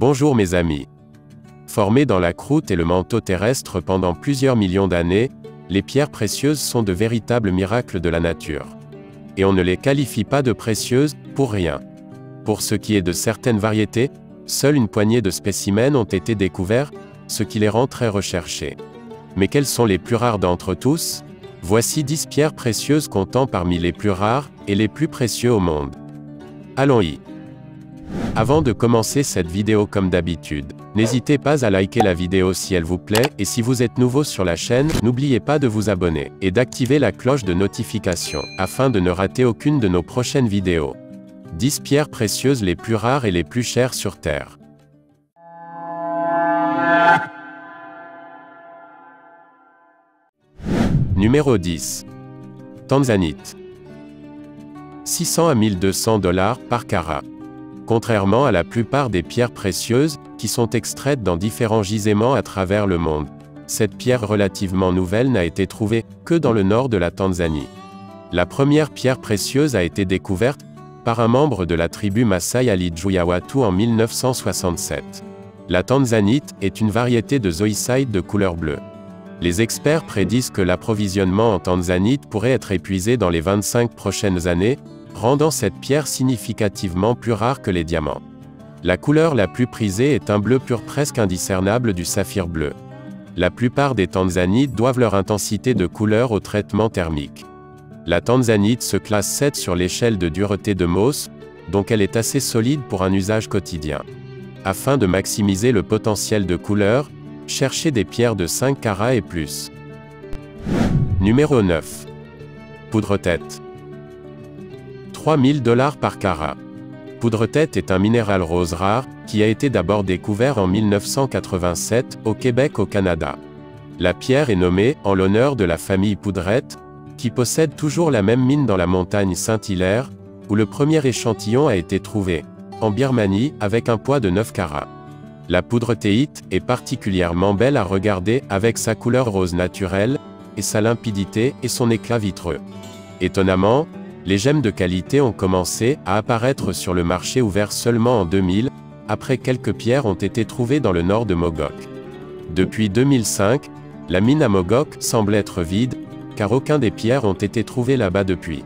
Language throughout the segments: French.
Bonjour mes amis. Formées dans la croûte et le manteau terrestre pendant plusieurs millions d'années, les pierres précieuses sont de véritables miracles de la nature. Et on ne les qualifie pas de précieuses, pour rien. Pour ce qui est de certaines variétés, seule une poignée de spécimens ont été découverts, ce qui les rend très recherchées. Mais quelles sont les plus rares d'entre tous? Voici 10 pierres précieuses comptant parmi les plus rares, et les plus précieux au monde. Allons-y. Avant de commencer cette vidéo comme d'habitude, n'hésitez pas à liker la vidéo si elle vous plaît, et si vous êtes nouveau sur la chaîne, n'oubliez pas de vous abonner, et d'activer la cloche de notification, afin de ne rater aucune de nos prochaines vidéos. 10 pierres précieuses les plus rares et les plus chères sur Terre. Numéro 10. Tanzanite. 600 à 1200 dollars par carat. Contrairement à la plupart des pierres précieuses, qui sont extraites dans différents gisements à travers le monde, cette pierre relativement nouvelle n'a été trouvée que dans le nord de la Tanzanie. La première pierre précieuse a été découverte par un membre de la tribu Masai Ali Juyawatu en 1967. La tanzanite est une variété de zoïside de couleur bleue. Les experts prédisent que l'approvisionnement en tanzanite pourrait être épuisé dans les 25 prochaines années, rendant cette pierre significativement plus rare que les diamants. La couleur la plus prisée est un bleu pur presque indiscernable du saphir bleu. La plupart des tanzanites doivent leur intensité de couleur au traitement thermique. La tanzanite se classe 7 sur l'échelle de dureté de Mohs, donc elle est assez solide pour un usage quotidien. Afin de maximiser le potentiel de couleur, Cherchez des pierres de 5 carats et plus. Numéro 9. Poudre-tête. 3000 dollars par carat. Poudre-tête est un minéral rose rare, qui a été d'abord découvert en 1987, au Québec au Canada. La pierre est nommée, en l'honneur de la famille Poudrette, qui possède toujours la même mine dans la montagne Saint-Hilaire, où le premier échantillon a été trouvé, en Birmanie, avec un poids de 9 carats. La poudre théite est particulièrement belle à regarder avec sa couleur rose naturelle, et sa limpidité et son éclat vitreux. Étonnamment, les gemmes de qualité ont commencé à apparaître sur le marché ouvert seulement en 2000, après quelques pierres ont été trouvées dans le nord de Mogok. Depuis 2005, la mine à Mogok semble être vide, car aucun des pierres ont été trouvées là-bas depuis.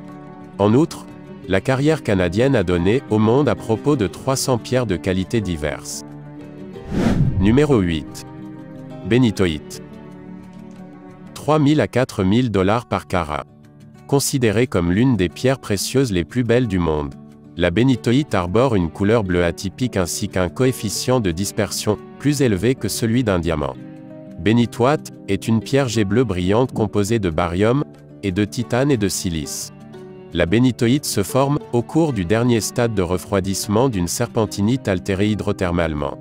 En outre, la carrière canadienne a donné au monde à propos de 300 pierres de qualité diverses. Numéro 8. Bénitoïte. 3000 à 4000 dollars par carat. Considérée comme l'une des pierres précieuses les plus belles du monde. La bénitoïte arbore une couleur bleue atypique ainsi qu'un coefficient de dispersion plus élevé que celui d'un diamant. Bénitoite est une pierre jet bleue brillante composée de barium et de titane et de silice. La bénitoïte se forme au cours du dernier stade de refroidissement d'une serpentinite altérée hydrothermalement.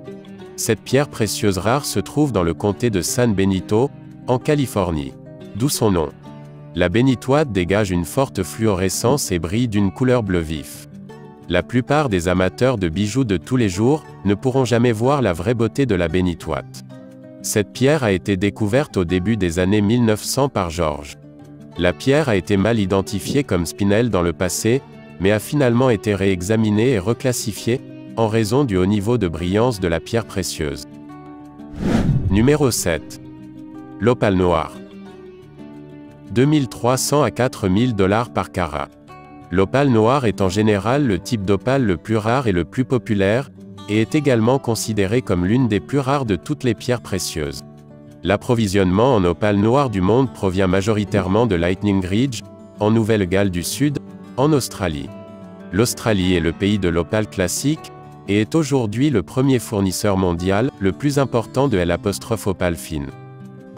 Cette pierre précieuse rare se trouve dans le comté de San Benito, en Californie. D'où son nom. La bénitoite dégage une forte fluorescence et brille d'une couleur bleu vif. La plupart des amateurs de bijoux de tous les jours ne pourront jamais voir la vraie beauté de la bénitoite. Cette pierre a été découverte au début des années 1900 par George. La pierre a été mal identifiée comme spinel dans le passé, mais a finalement été réexaminée et reclassifiée, en raison du haut niveau de brillance de la pierre précieuse. Numéro 7. L'opale noir. 2300 à 4000 dollars par carat. L'opale noir est en général le type d'opale le plus rare et le plus populaire, et est également considéré comme l'une des plus rares de toutes les pierres précieuses. L'approvisionnement en opale noire du monde provient majoritairement de Lightning Ridge, en Nouvelle-Galles du Sud, en Australie. L'Australie est le pays de l'opale classique, et est aujourd'hui le premier fournisseur mondial, le plus important de L' opale fine.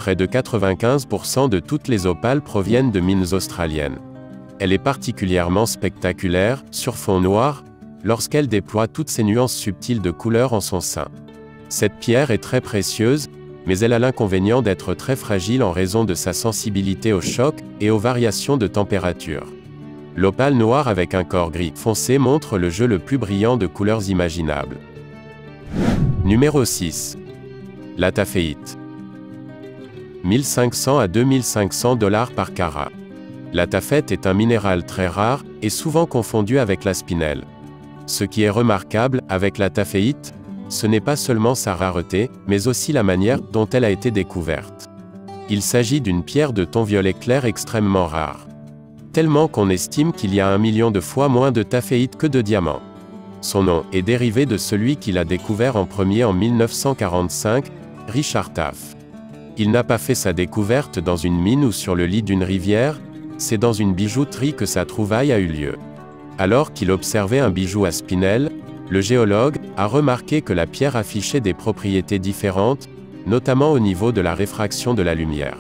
Près de 95% de toutes les opales proviennent de mines australiennes. Elle est particulièrement spectaculaire, sur fond noir, lorsqu'elle déploie toutes ses nuances subtiles de couleurs en son sein. Cette pierre est très précieuse, mais elle a l'inconvénient d'être très fragile en raison de sa sensibilité au choc et aux variations de température. L'opale noir avec un corps gris foncé montre le jeu le plus brillant de couleurs imaginables. Numéro 6. La taféite. 1500 à 2500 dollars par carat. La tafette est un minéral très rare, et souvent confondu avec la spinelle. Ce qui est remarquable, avec la taféite, ce n'est pas seulement sa rareté, mais aussi la manière dont elle a été découverte. Il s'agit d'une pierre de ton violet clair extrêmement rare. Tellement qu'on estime qu'il y a un million de fois moins de taféite que de diamants. Son nom est dérivé de celui qu'il a découvert en premier en 1945, Richard Taff. Il n'a pas fait sa découverte dans une mine ou sur le lit d'une rivière, c'est dans une bijouterie que sa trouvaille a eu lieu. Alors qu'il observait un bijou à spinel, le géologue a remarqué que la pierre affichait des propriétés différentes, notamment au niveau de la réfraction de la lumière.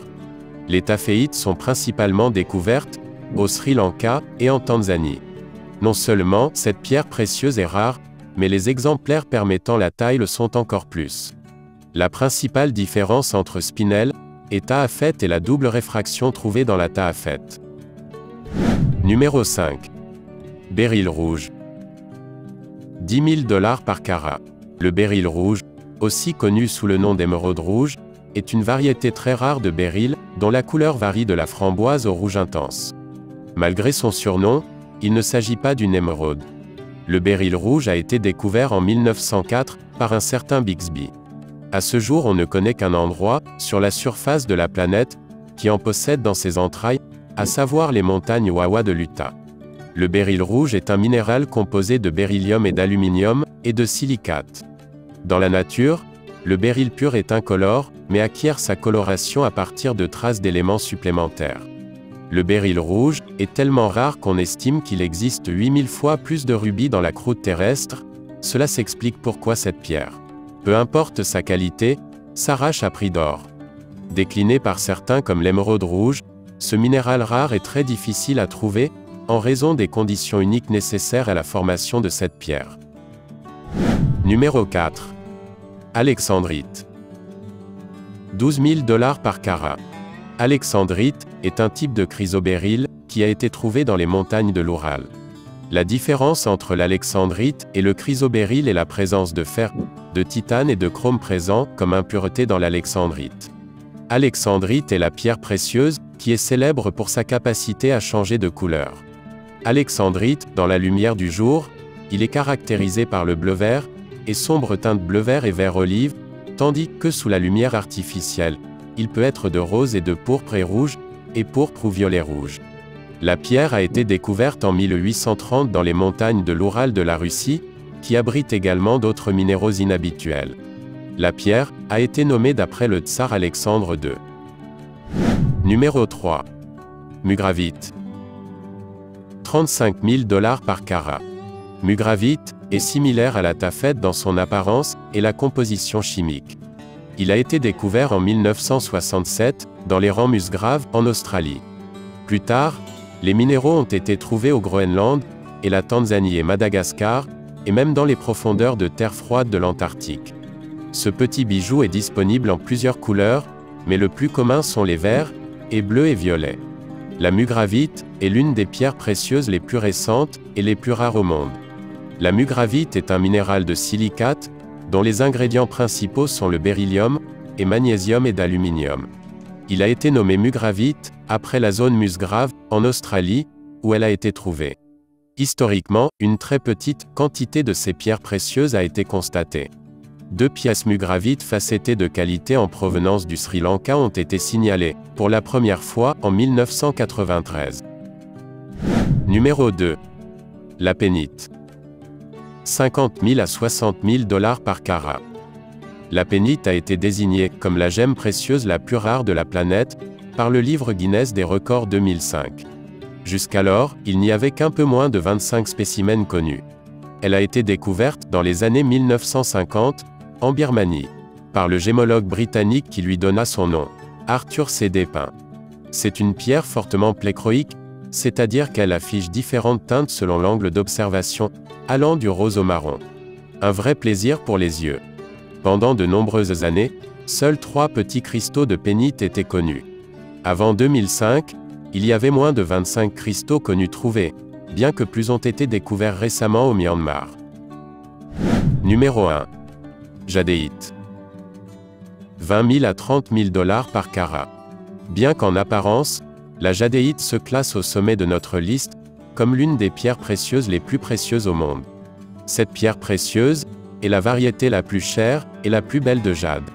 Les taféites sont principalement découvertes au Sri Lanka et en Tanzanie. Non seulement cette pierre précieuse est rare, mais les exemplaires permettant la taille le sont encore plus. La principale différence entre spinel et taafet est la double réfraction trouvée dans la taafet. Numéro 5. Béryl rouge. 10 000 dollars par carat. Le béryl rouge, aussi connu sous le nom d'émeraude rouge, est une variété très rare de béryl, dont la couleur varie de la framboise au rouge intense. Malgré son surnom, il ne s'agit pas d'une émeraude. Le béryl rouge a été découvert en 1904 par un certain Bixby. À ce jour, on ne connaît qu'un endroit, sur la surface de la planète, qui en possède dans ses entrailles, à savoir les montagnes Wawa de l'Utah. Le béryl rouge est un minéral composé de beryllium et d'aluminium, et de silicate. Dans la nature, le béryl pur est incolore, mais acquiert sa coloration à partir de traces d'éléments supplémentaires. Le béryl rouge est tellement rare qu'on estime qu'il existe 8000 fois plus de rubis dans la croûte terrestre, cela s'explique pourquoi cette pierre, peu importe sa qualité, s'arrache à prix d'or. Décliné par certains comme l'émeraude rouge, ce minéral rare est très difficile à trouver, en raison des conditions uniques nécessaires à la formation de cette pierre. Numéro 4. Alexandrite. 12 000 dollars par carat. Alexandrite est un type de chrysobéryl qui a été trouvé dans les montagnes de l'Oural. La différence entre l'alexandrite et le chrysobéryl est la présence de fer, de titane et de chrome présents comme impureté dans l'alexandrite. Alexandrite est la pierre précieuse qui est célèbre pour sa capacité à changer de couleur. Alexandrite, dans la lumière du jour, il est caractérisé par le bleu-vert, et sombre teinte bleu-vert et vert-olive, tandis que sous la lumière artificielle, il peut être de rose et de pourpre et rouge, et pourpre ou violet rouge. La pierre a été découverte en 1830 dans les montagnes de l'Oural de la Russie, qui abrite également d'autres minéraux inhabituels. La pierre a été nommée d'après le tsar Alexandre II. Numéro 3. Mugravite. 35 000 dollars par carat. Mugravite est similaire à la tafette dans son apparence et la composition chimique. Il a été découvert en 1967 dans les rangs Musgrave en Australie. Plus tard, les minéraux ont été trouvés au Groenland et la Tanzanie et Madagascar, et même dans les profondeurs de terre froide de l'Antarctique. Ce petit bijou est disponible en plusieurs couleurs, mais le plus commun sont les verts, et bleus et violets. La mugravite est l'une des pierres précieuses les plus récentes et les plus rares au monde. La mugravite est un minéral de silicate, dont les ingrédients principaux sont le beryllium, et magnésium et d'aluminium. Il a été nommé mugravite, après la zone Musgrave, en Australie, où elle a été trouvée. Historiquement, une très petite quantité de ces pierres précieuses a été constatée. Deux pièces mugravite facettées de qualité en provenance du Sri Lanka ont été signalées, pour la première fois, en 1993. Numéro 2. La pénite. 50 000 à 60 000 dollars par carat. La pénite a été désignée comme la gemme précieuse la plus rare de la planète, par le livre Guinness des records 2005. Jusqu'alors, il n'y avait qu'un peu moins de 25 spécimens connus. Elle a été découverte dans les années 1950, en Birmanie, par le gémologue britannique qui lui donna son nom, Arthur C. Despins. C'est une pierre fortement pléchroïque, c'est-à-dire qu'elle affiche différentes teintes selon l'angle d'observation, allant du rose au marron. Un vrai plaisir pour les yeux. Pendant de nombreuses années, seuls trois petits cristaux de pénite étaient connus. Avant 2005, il y avait moins de 25 cristaux connus trouvés, bien que plus ont été découverts récemment au Myanmar. Numéro 1. Jadéite. 20 000 à 30 000 dollars par carat. Bien qu'en apparence, la jadéite se classe au sommet de notre liste, comme l'une des pierres précieuses les plus précieuses au monde. Cette pierre précieuse la variété la plus chère et la plus belle de jade.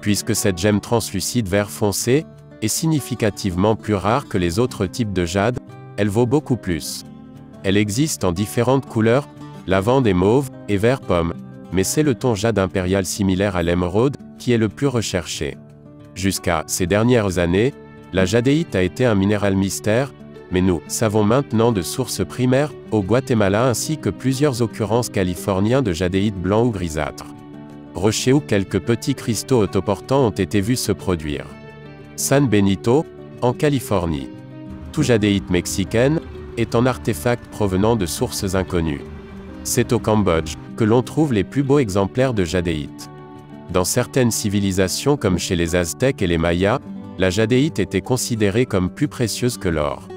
Puisque cette gemme translucide vert foncé est significativement plus rare que les autres types de jade, elle vaut beaucoup plus. Elle existe en différentes couleurs, lavande et mauve, et vert pomme, mais c'est le ton jade impérial similaire à l'émeraude qui est le plus recherché. Jusqu'à ces dernières années, la jadéite a été un minéral mystère, mais nous savons maintenant de sources primaires, au Guatemala ainsi que plusieurs occurrences californiens de jadéite blanc ou grisâtre. Rochers où quelques petits cristaux autoportants ont été vus se produire. San Benito, en Californie. Tout jadéite mexicaine, est en artefact provenant de sources inconnues. C'est au Cambodge que l'on trouve les plus beaux exemplaires de jadéite. Dans certaines civilisations comme chez les Aztèques et les Mayas, la jadéite était considérée comme plus précieuse que l'or.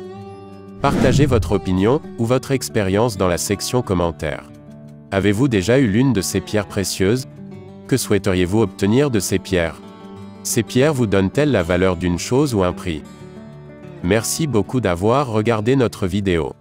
Partagez votre opinion ou votre expérience dans la section commentaires. Avez-vous déjà eu l'une de ces pierres précieuses? Que souhaiteriez-vous obtenir de ces pierres? Ces pierres vous donnent-elles la valeur d'une chose ou un prix? Merci beaucoup d'avoir regardé notre vidéo.